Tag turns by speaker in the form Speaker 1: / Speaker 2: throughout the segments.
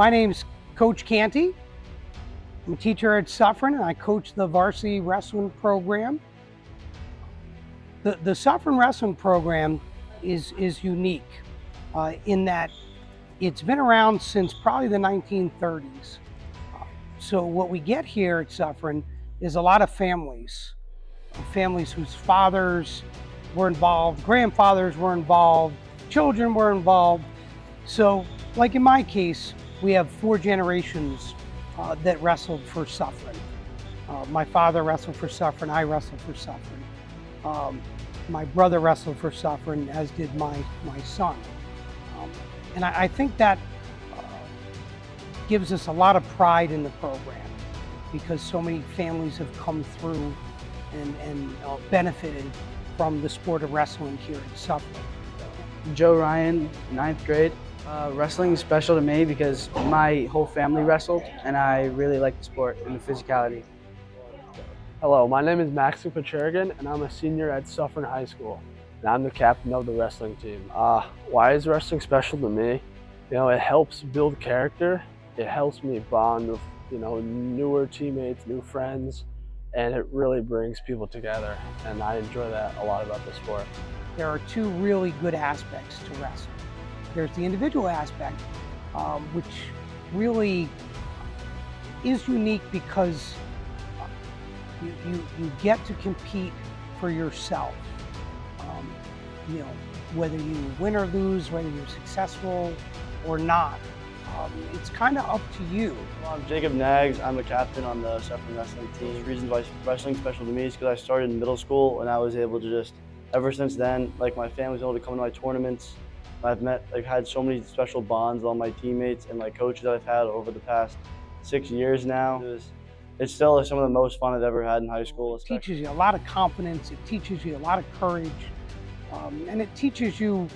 Speaker 1: My name's Coach Canty. I'm a teacher at Suffern and I coach the varsity wrestling program. The, the Suffern wrestling program is, is unique uh, in that it's been around since probably the 1930s. So what we get here at Suffern is a lot of families, families whose fathers were involved, grandfathers were involved, children were involved. So like in my case, we have four generations uh, that wrestled for Suffern. Uh, my father wrestled for Suffern, I wrestled for Suffern. Um, my brother wrestled for Suffern, as did my, my son. Um, and I, I, think that uh, gives us a lot of pride in the program because so many families have come through and, and uh, benefited from the sport of wrestling here in Suffern.
Speaker 2: Joe Ryan, ninth grade. Uh, wrestling is special to me because my whole family wrestled and I really like the sport and the physicality.
Speaker 3: Hello, my name is Maxim Pacherigan and I'm a senior at Suffern High School. And I'm the captain of the wrestling team. Uh, why is wrestling special to me? You know, it helps build character. It helps me bond with, you know, newer teammates, new friends, and it really brings people together. And I enjoy that a lot about the sport.
Speaker 1: There are two really good aspects to wrestling. There's the individual aspect, um, which really is unique because you, you, you get to compete for yourself. Um, you know, whether you win or lose, whether you're successful or not, um, it's kind of up to you.
Speaker 4: Well, I'm Jacob Nags. I'm a captain on the Suffern wrestling team. The reason why wrestling special to me is because I started in middle school and I was able to just, ever since then, like my family's able to come to my tournaments. I've met, I've had so many special bonds with all my teammates and my coaches that I've had over the past six years now. It was, it's still some of the most fun I've ever had in high school.
Speaker 1: It teaches you a lot of confidence. It teaches you a lot of courage. Um, and it teaches you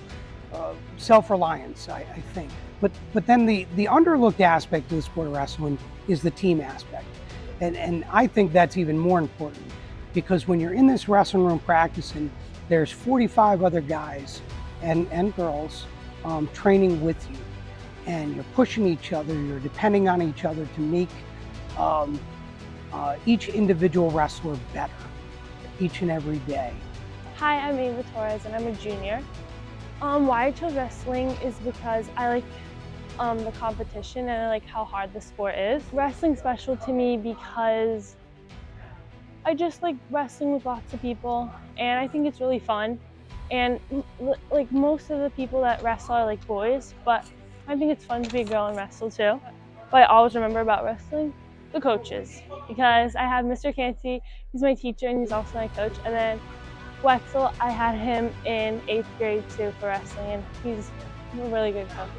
Speaker 1: uh, self-reliance, I, I, think. But but then the, the underlooked aspect of the sport of wrestling is the team aspect. And, and I think that's even more important because when you're in this wrestling room practicing, there's 45 other guys and, and girls um, training with you. And you're pushing each other, you're depending on each other to make um, uh, each individual wrestler better each and every day.
Speaker 5: Hi, I'm Ava Torres and I'm a junior. Um, why I chose wrestling is because I like um, the competition and I like how hard the sport is. Wrestling's special to me because I just like wrestling with lots of people and I think it's really fun. And like most of the people that wrestle are like boys, but I think it's fun to be a girl and wrestle too. But I always remember about wrestling the coaches because I have Mr. Canty, he's my teacher and he's also my coach. And then Wexel, I had him in eighth grade too for wrestling and he's a really good coach.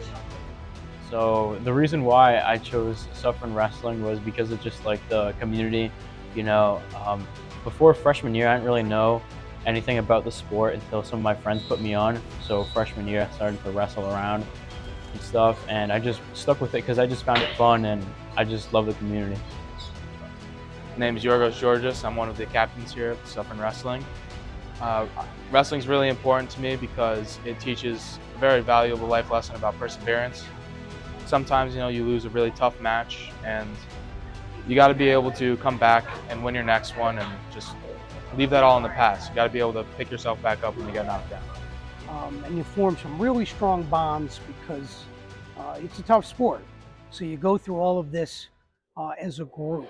Speaker 6: So the reason why I chose Suffern Wrestling was because of just like the community, you know, um, before freshman year, I didn't really know anything about the sport until some of my friends put me on. So freshman year, I started to wrestle around and stuff, and I just stuck with it because I just found it fun and I just love the community.
Speaker 7: My name is Yorgos Georgios. I'm one of the captains here at Suffern Wrestling. Uh, Wrestling is really important to me because it teaches a very valuable life lesson about perseverance. Sometimes, you know, you lose a really tough match and you got to be able to come back and win your next one and just leave that all in the past. You got to be able to pick yourself back up when you get knocked down.
Speaker 1: Um, and you form some really strong bonds because uh, it's a tough sport. So you go through all of this uh, as a group.